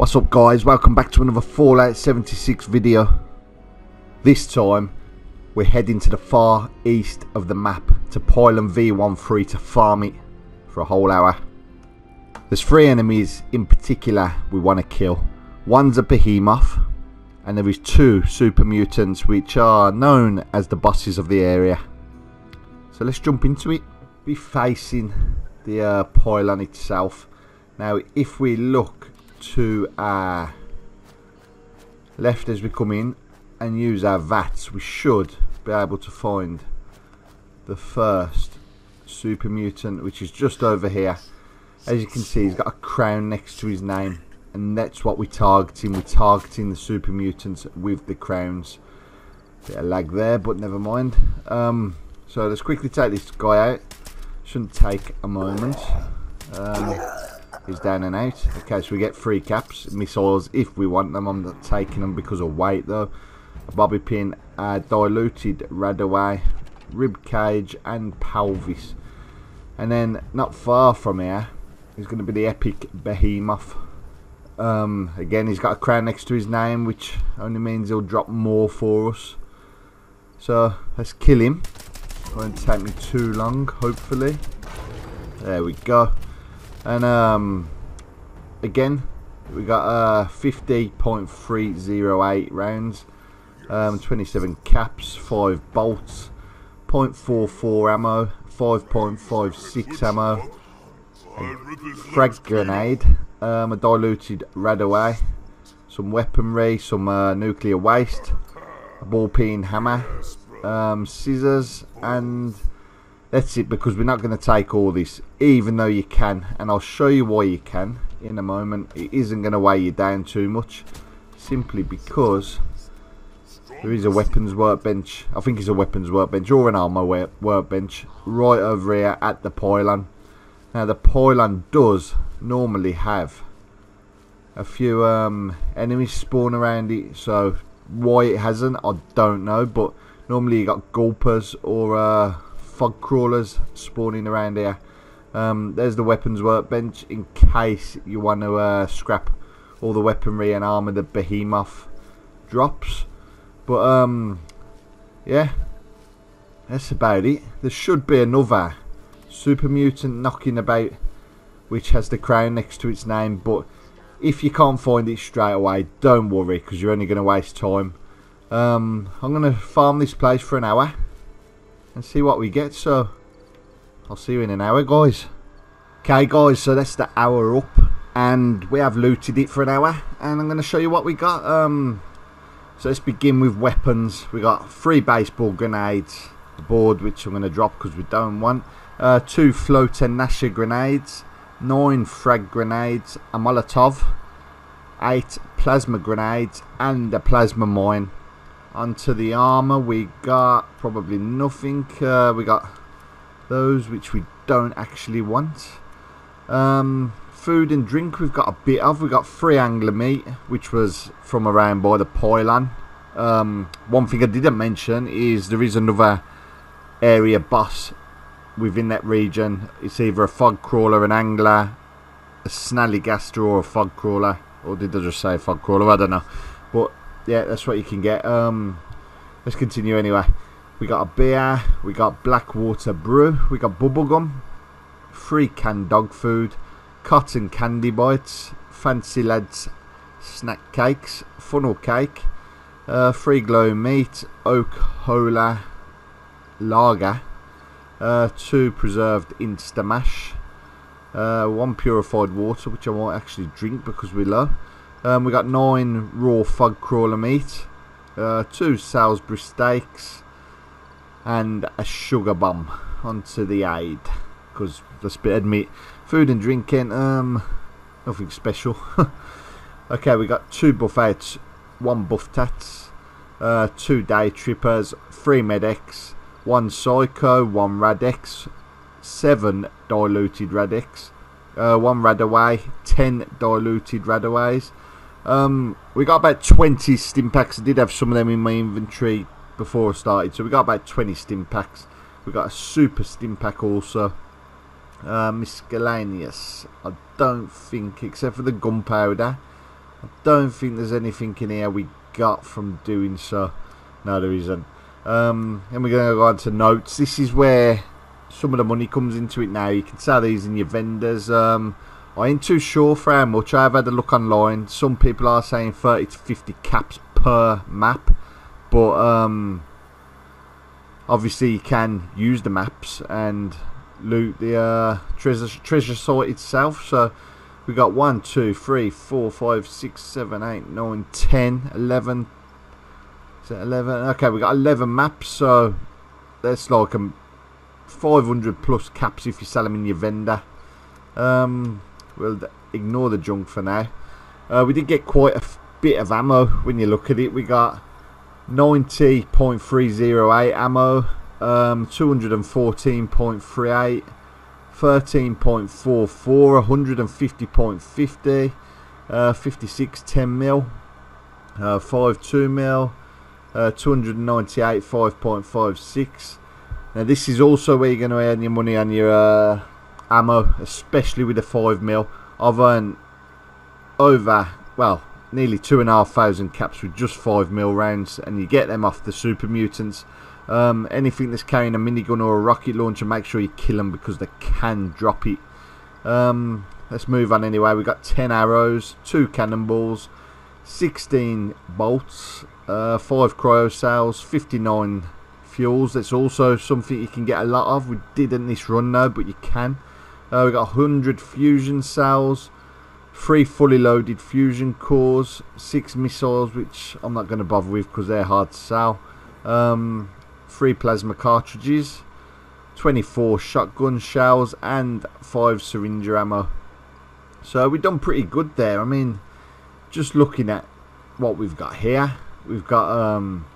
What's up guys, welcome back to another Fallout 76 video. This time, we're heading to the far east of the map to Pylon V-13 to farm it for a whole hour. There's three enemies in particular we want to kill. One's a behemoth, and there is two super mutants which are known as the bosses of the area. So let's jump into it. Be facing the uh, pylon itself. Now if we look to our left as we come in and use our VATS, we should be able to find the first super mutant, which is just over here. As you can see, he's got a crown next to his name, and that's what we're targeting. We're targeting the super mutants with the crowns. Bit of lag there, but never mind. Um, so let's quickly take this guy out. Shouldn't take a moment. Um, is down and out. Okay, so we get three caps, missiles if we want them. I'm not taking them because of weight though. A bobby pin, a diluted radaway, rib cage, and pelvis. And then not far from here is going to be the epic behemoth. Um, again, he's got a crown next to his name, which only means he'll drop more for us. So let's kill him. Won't take me too long, hopefully. There we go. And um, again, we got uh, 50.308 rounds, um, 27 caps, 5 bolts, 0.44 ammo, 5.56 ammo, frag grenade, um, a diluted radaway, some weaponry, some uh, nuclear waste, a ball peen hammer, um, scissors, and that's it because we're not going to take all this even though you can. And I'll show you why you can in a moment. It isn't going to weigh you down too much simply because there is a weapons workbench. I think it's a weapons workbench or an armor workbench right over here at the pylon. Now the pylon does normally have a few um, enemies spawn around it so why it hasn't I don't know but normally you got gulpers or uh, fog crawlers spawning around here. Um, there's the weapons workbench in case you want to uh, scrap all the weaponry and armor the behemoth drops. But um, yeah, that's about it. There should be another super mutant knocking about which has the crown next to its name. But if you can't find it straight away, don't worry because you're only going to waste time. Um, I'm going to farm this place for an hour and see what we get. So I'll see you in an hour, guys. Okay, guys, so that's the hour up, and we have looted it for an hour, and I'm going to show you what we got. Um, so let's begin with weapons. We got three baseball grenades, board which I'm going to drop because we don't want, uh, two floater Gnasher grenades, nine frag grenades, a Molotov, eight plasma grenades, and a plasma mine onto the armor we got probably nothing uh, we got those which we don't actually want. Um, food and drink we've got a bit of. We got free angler meat which was from around by the pylon um, one thing I didn't mention is there is another area boss within that region. It's either a fog crawler an angler a snallygaster or a fog crawler. Or did I just say fog crawler? I don't know. But yeah, that's what you can get. Um, let's continue anyway. We got a beer, we got Blackwater Brew, we got bubblegum, free canned dog food, cotton candy bites, fancy lads snack cakes, funnel cake, uh, free glow meat, Oak Holler lager, uh, two preserved instamash, uh, one purified water which I won't actually drink because we love. Um, we got nine raw fog crawler meat, uh, two Salisbury steaks, and a sugar bomb onto the aid. Because let's meat, food and drinking, um, nothing special. okay, we got two buffets, one Bufftats, uh, two day trippers, three medics, one psycho, one Rad-X, seven diluted Rad-X, uh, one radaway, ten diluted radaways. Um, we got about 20 Stimpaks. I did have some of them in my inventory before I started. So we got about 20 Stimpaks. We got a super Stimpak also. Uh, miscellaneous. I don't think, except for the gunpowder, I don't think there's anything in here we got from doing so. No, there isn't. Um, and we're going to go on to notes. This is where some of the money comes into it now. You can sell these in your vendors. Um, I ain't too sure for how much. I've had a look online. Some people are saying 30 to 50 caps per map. But um, obviously you can use the maps and loot the uh, treasure, treasure site itself. So we got 1, 2, 3, 4, 5, 6, 7, 8, 9, 10, 11. Is it 11? Okay, we got 11 maps. So that's like a 500 plus caps if you sell them in your vendor. Um, we'll ignore the junk for now. Uh, we did get quite a bit of ammo when you look at it. We got 90.308 ammo, um, 214.38, 13.44, 150.50, uh, 56 10 mil, uh, 5 2 mil, uh, 298 5.56. Now this is also where you're going to earn your money on your uh, ammo, especially with the 5 mil. I've earned over, well, nearly two and a half thousand caps with just 5 mil rounds, and you get them off the super mutants. Um, anything that's carrying a minigun or a rocket launcher, make sure you kill them because they can drop it. Um, let's move on anyway. We've got 10 arrows, 2 cannonballs, 16 bolts, uh, 5 cryo cells, 59 fuels. That's also something you can get a lot of. We didn't this run though, but you can. Uh, we got 100 fusion cells, three fully loaded fusion cores, six missiles, which I'm not going to bother with because they're hard to sell. Um, three plasma cartridges, 24 shotgun shells, and five syringe ammo. So we've done pretty good there. I mean, just looking at what we've got here, we've got um,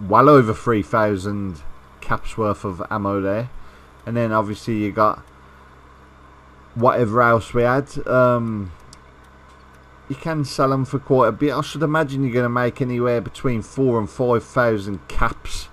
well over 3,000 caps worth of ammo there. And then obviously you got whatever else we had. Um, you can sell them for quite a bit. I should imagine you're going to make anywhere between four and five thousand caps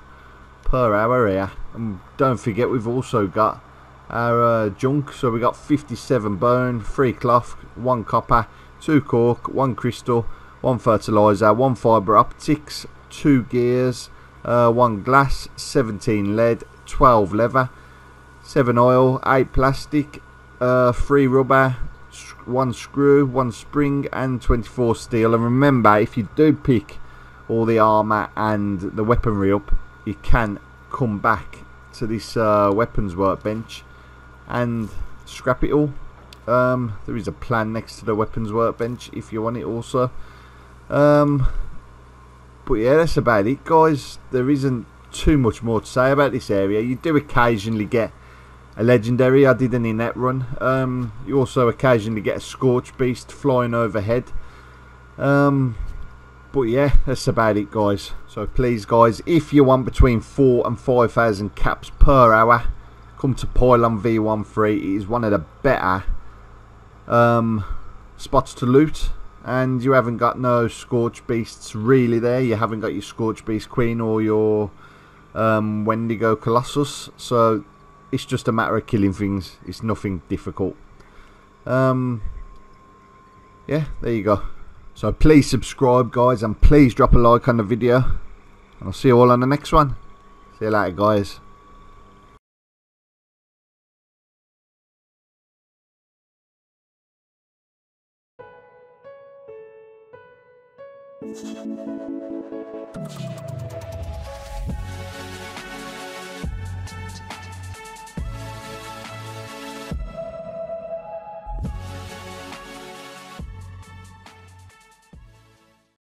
per hour here. And don't forget we've also got our uh, junk. So we got 57 bone, three cloth, one copper, two cork, one crystal, one fertilizer, one fibre optics, two gears, uh, one glass, 17 lead, 12 leather, 7 oil, 8 plastic, uh, 3 rubber, 1 screw, 1 spring and 24 steel. And remember, if you do pick all the armour and the weaponry up, you can come back to this uh, weapons workbench and scrap it all. Um, there is a plan next to the weapons workbench if you want it also. Um, but yeah, that's about it, guys. There isn't too much more to say about this area. You do occasionally get a legendary. I did an in-net run. Um, you also occasionally get a Scorchbeast flying overhead. Um, but yeah, that's about it, guys. So please, guys, if you want between four and five thousand caps per hour, come to Pylon V-13. It is one of the better um, spots to loot. And you haven't got no Scorchbeasts really there. You haven't got your Scorchbeast Queen or your um, Wendigo Colossus. So it's just a matter of killing things. It's nothing difficult. Um, yeah, there you go. So please subscribe, guys, and please drop a like on the video. And I'll see you all on the next one. See you later, guys.